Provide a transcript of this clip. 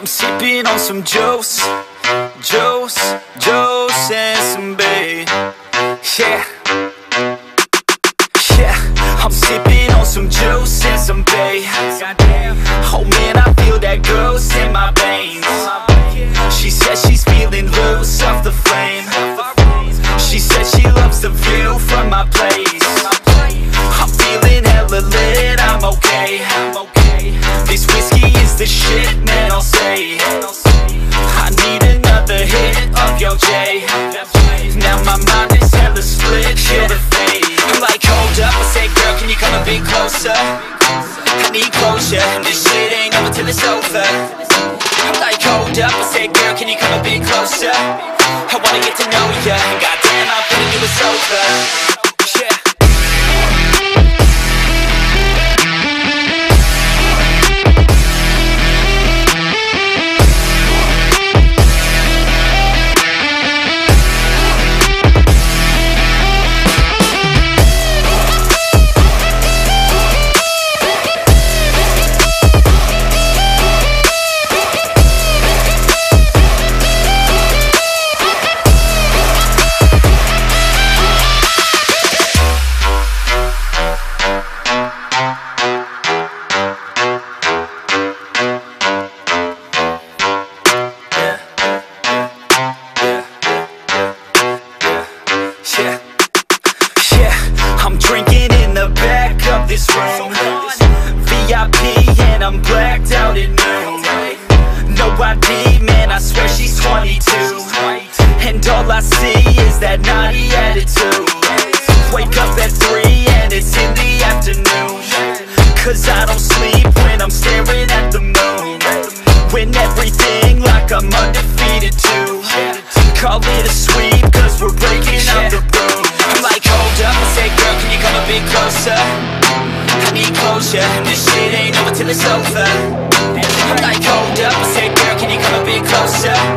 I'm sipping on some juice, juice, juice and some bae. Yeah, yeah. I'm sipping on some juice and some bae. Oh man, I feel that ghost in my veins. She says she's feeling loose off the flame. She says she loves the view from my place. I'm feeling hella lit, I'm okay. This whiskey is the shit, man, I'll say. I need another hit of your J. Now my mind is hella split, feel the fade. I'm like, hold up, I say, girl, can you come a bit closer? I need closure, and this shit ain't over till it's over. I'm like, hold up, I say, girl, can you come a bit closer? I wanna get to know ya, goddamn, I'm feeling you it's over. ID, man, I swear she's 22 And all I see is that naughty attitude. Wake up at 3 and it's in the afternoon. Cause I don't sleep when I'm staring at the moon. When everything like I'm undefeated too. Call it a sweep cause we're breaking out the room. I'm like hold up, I say girl can you come a bit closer? I need closure. This shit ain't over till it's over. I'm like hold up, a